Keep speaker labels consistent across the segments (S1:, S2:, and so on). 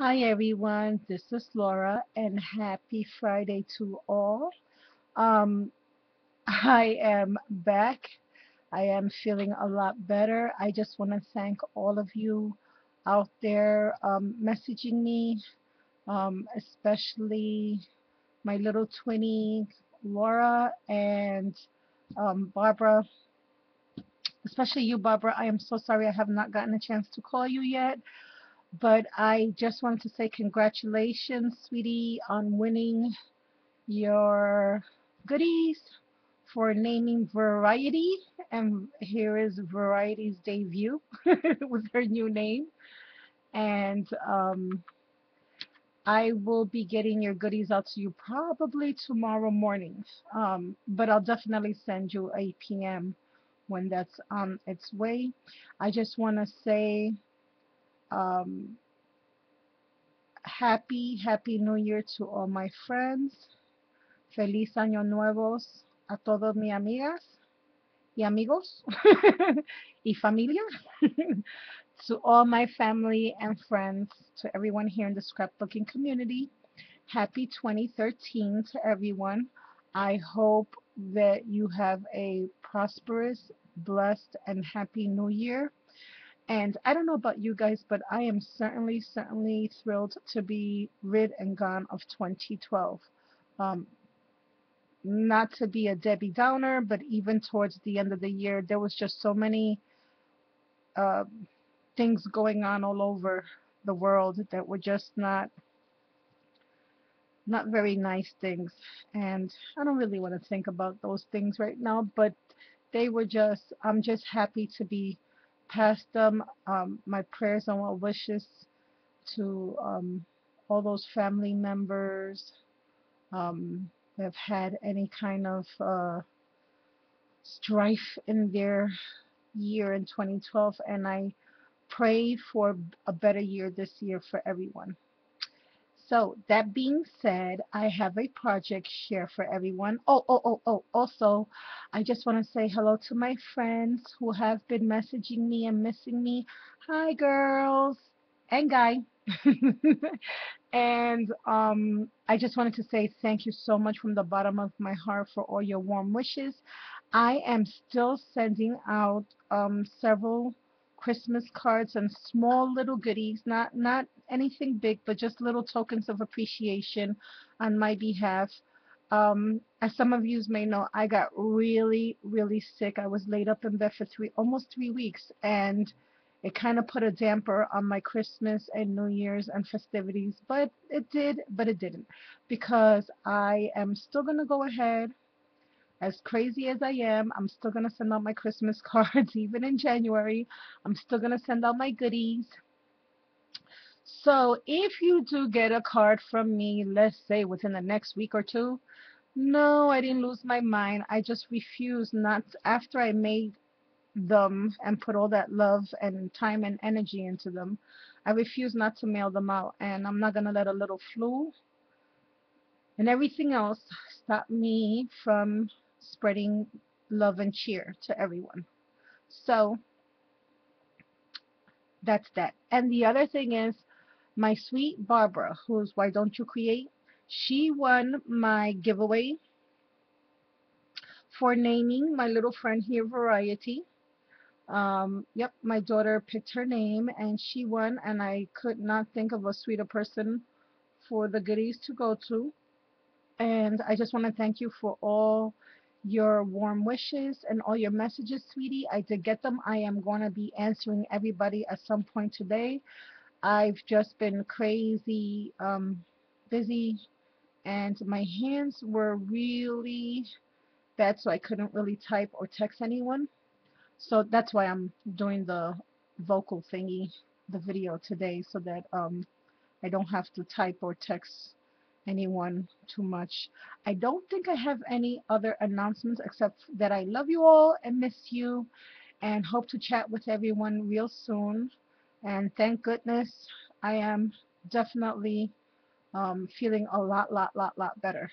S1: Hi everyone, this is Laura and happy Friday to all. Um, I am back. I am feeling a lot better. I just want to thank all of you out there um, messaging me, um, especially my little twinnie Laura and um, Barbara, especially you, Barbara. I am so sorry I have not gotten a chance to call you yet. But I just wanted to say congratulations, sweetie, on winning your goodies for naming Variety. And here is Variety's debut with her new name. And um, I will be getting your goodies out to you probably tomorrow morning. Um, but I'll definitely send you a PM when that's on its way. I just want to say um, happy, happy new year to all my friends. Feliz año nuevos a todos mis amigas y amigos y familia. to all my family and friends, to everyone here in the scrapbooking community. Happy 2013 to everyone. I hope that you have a prosperous, blessed, and happy new year. And I don't know about you guys, but I am certainly, certainly thrilled to be rid and gone of 2012. Um, not to be a Debbie Downer, but even towards the end of the year, there was just so many uh, things going on all over the world that were just not not very nice things. And I don't really want to think about those things right now, but they were just, I'm just happy to be past them. Um, my prayers and well wishes to um, all those family members um, that have had any kind of uh, strife in their year in 2012. And I pray for a better year this year for everyone. So that being said, I have a project share for everyone. Oh, oh, oh, oh, also, I just want to say hello to my friends who have been messaging me and missing me. Hi, girls and guy. and um, I just wanted to say thank you so much from the bottom of my heart for all your warm wishes. I am still sending out um, several Christmas cards and small little goodies, not not anything big, but just little tokens of appreciation on my behalf. Um, as some of you may know, I got really, really sick. I was laid up in bed for three, almost three weeks, and it kind of put a damper on my Christmas and New Year's and festivities. But it did, but it didn't, because I am still gonna go ahead as crazy as I am, I'm still going to send out my Christmas cards even in January. I'm still going to send out my goodies. So if you do get a card from me, let's say within the next week or two, no, I didn't lose my mind. I just refuse not, after I made them and put all that love and time and energy into them, I refuse not to mail them out. And I'm not going to let a little flu and everything else stop me from spreading love and cheer to everyone. So that's that. And the other thing is my sweet Barbara, who's Why Don't You Create, she won my giveaway for naming my little friend here, Variety. Um, yep, my daughter picked her name and she won, and I could not think of a sweeter person for the goodies to go to. And I just want to thank you for all your warm wishes and all your messages, sweetie. I did get them. I am going to be answering everybody at some point today. I've just been crazy um, busy and my hands were really bad so I couldn't really type or text anyone. So that's why I'm doing the vocal thingy, the video today so that um, I don't have to type or text anyone too much. I don't think I have any other announcements except that I love you all and miss you and hope to chat with everyone real soon. And thank goodness I am definitely um, feeling a lot, lot, lot, lot better.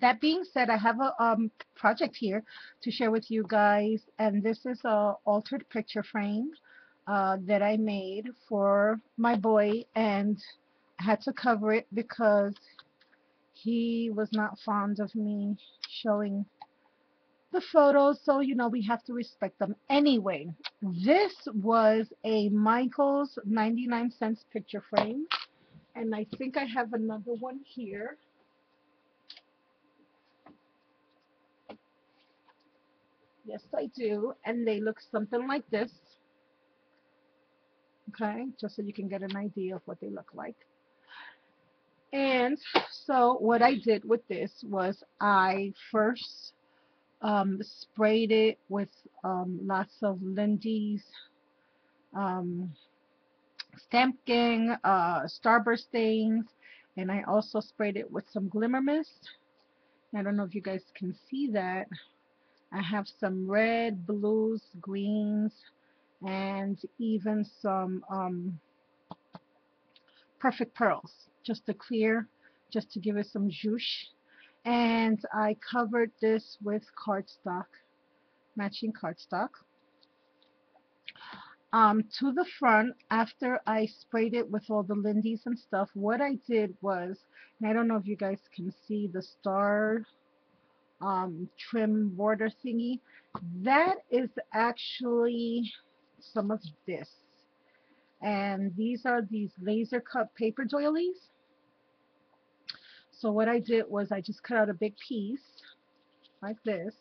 S1: That being said, I have a um, project here to share with you guys, and this is a altered picture frame. uh, that I made for my boy and had to cover it because he was not fond of me showing the photos. So you know we have to respect them. Anyway this was a Michaels 99 cents picture frame. And I think I have another one here. Yes I do. And they look something like this. Okay just so you can get an idea of what they look like and so what I did with this was I first um, sprayed it with um, lots of Lindy's um, Stamp Gang uh, Starburst stains and I also sprayed it with some Glimmer Mist. I don't know if you guys can see that. I have some red, blues, greens, and even some um, perfect pearls just to clear, just to give it some zhoosh. And I covered this with cardstock, matching cardstock. Um, to the front, after I sprayed it with all the Lindy's and stuff, what I did was, and I don't know if you guys can see the star um, trim border thingy, that is actually some of this. And these are these laser cut paper doilies. So what I did was I just cut out a big piece like this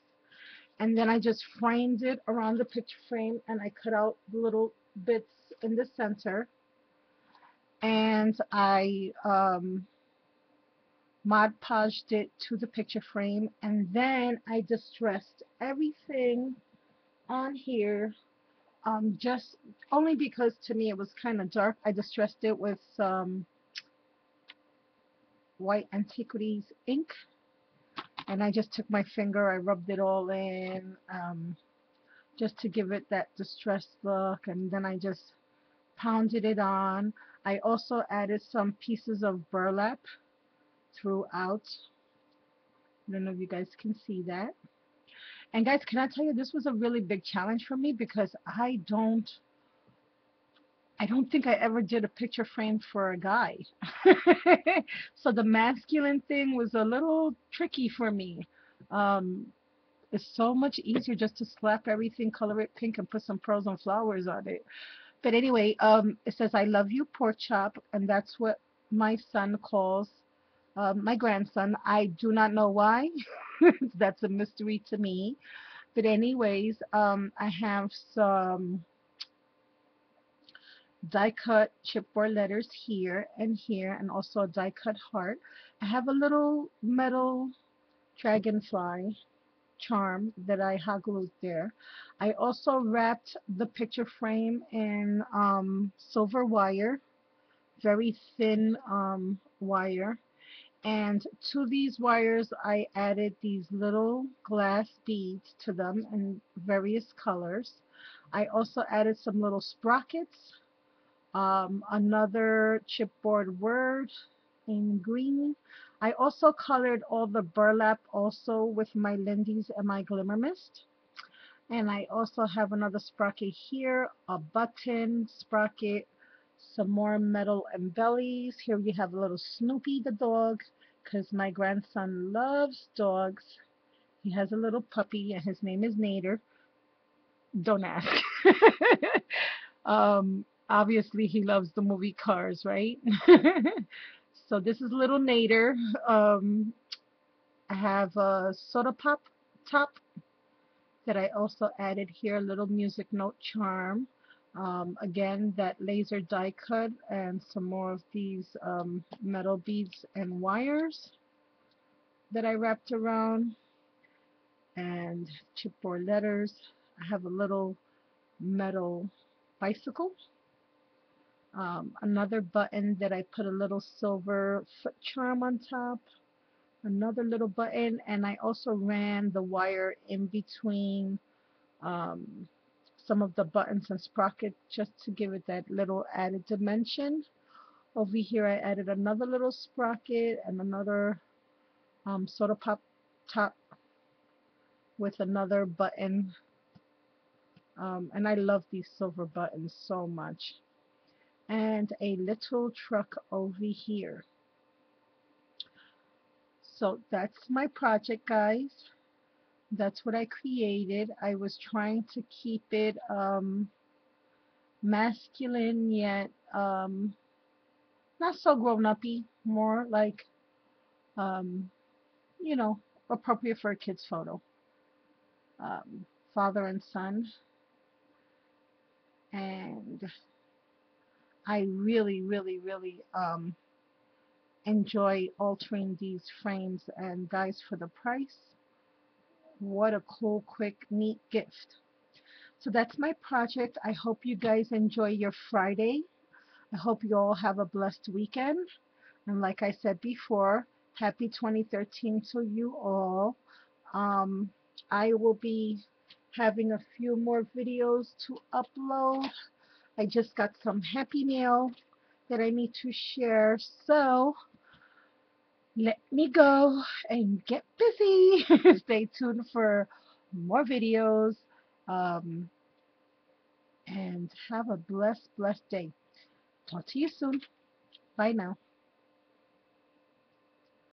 S1: and then I just framed it around the picture frame and I cut out little bits in the center and I um, Mod Podged it to the picture frame and then I distressed everything on here um, just only because to me it was kind of dark. I distressed it with some white antiquities ink. And I just took my finger I rubbed it all in um, just to give it that distressed look. And then I just pounded it on. I also added some pieces of burlap throughout. I don't know if you guys can see that and guys can I tell you this was a really big challenge for me because I don't I don't think I ever did a picture frame for a guy. so the masculine thing was a little tricky for me. Um, it's so much easier just to slap everything, color it pink, and put some pearls and flowers on it. But anyway, um, it says, I love you, pork chop, and that's what my son calls uh, my grandson. I do not know why. that's a mystery to me. But anyways, um, I have some die cut chipboard letters here and here and also a die cut heart. I have a little metal dragonfly charm that I hot glued there. I also wrapped the picture frame in um, silver wire, very thin um, wire. And to these wires, I added these little glass beads to them in various colors. I also added some little sprockets um, another chipboard word in green. I also colored all the burlap also with my Lindy's and my Glimmer Mist. And I also have another sprocket here, a button sprocket, some more metal embellies. Here you have a little Snoopy the dog because my grandson loves dogs. He has a little puppy and his name is Mater. Don't ask. um, obviously he loves the movie Cars, right? so this is little Mater. Um, I have a soda pop top that I also added here, a little music note charm. Um, again, that laser die cut and some more of these um, metal beads and wires that I wrapped around and chipboard letters. I have a little metal bicycle um, another button that I put a little silver foot charm on top another little button and I also ran the wire in between um, some of the buttons and sprockets just to give it that little added dimension over here I added another little sprocket and another um, soda pop top with another button Um, and I love these silver buttons so much. And a little truck over here. So that's my project, guys. That's what I created. I was trying to keep it um, masculine yet um, not so grown-uppy, more like, um, you know, appropriate for a kid's photo. Um, father and son. And I really, really, really um, enjoy altering these frames. And guys, for the price, what a cool, quick, neat gift. So that's my project. I hope you guys enjoy your Friday. I hope you all have a blessed weekend. And like I said before, happy 2013 to you all. Um, I will be having a few more videos to upload. I just got some happy mail that I need to share. So let me go and get busy. Stay tuned for more videos. Um, and have a blessed, blessed day. Talk to you soon. Bye now.